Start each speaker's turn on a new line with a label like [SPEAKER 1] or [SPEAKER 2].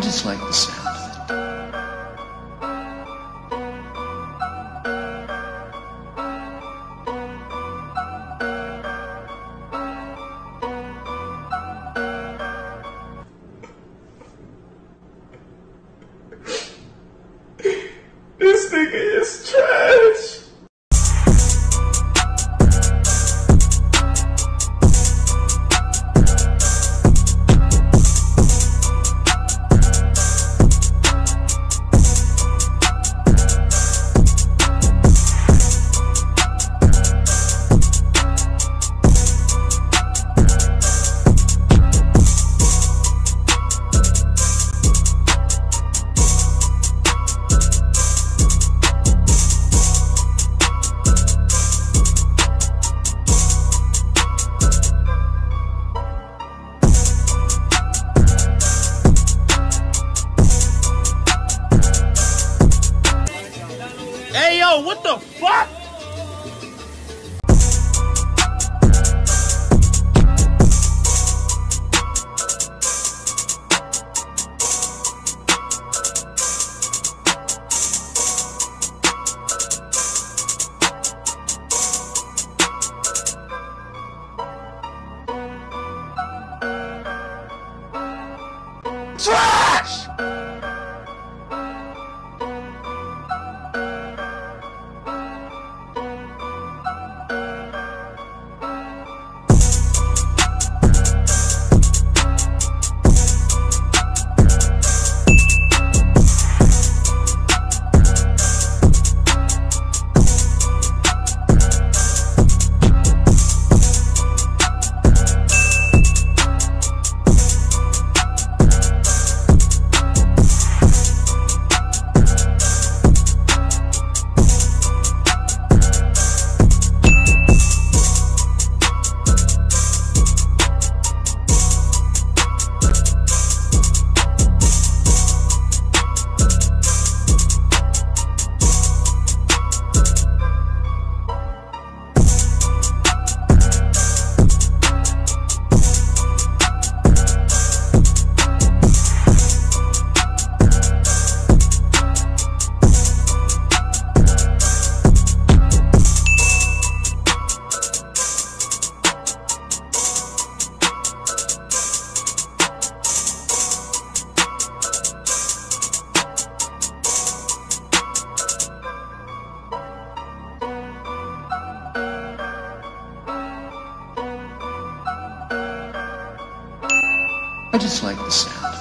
[SPEAKER 1] I just like the sound.
[SPEAKER 2] This nigga is trash.
[SPEAKER 3] Hey yo, what the fuck?
[SPEAKER 1] I just like the sound.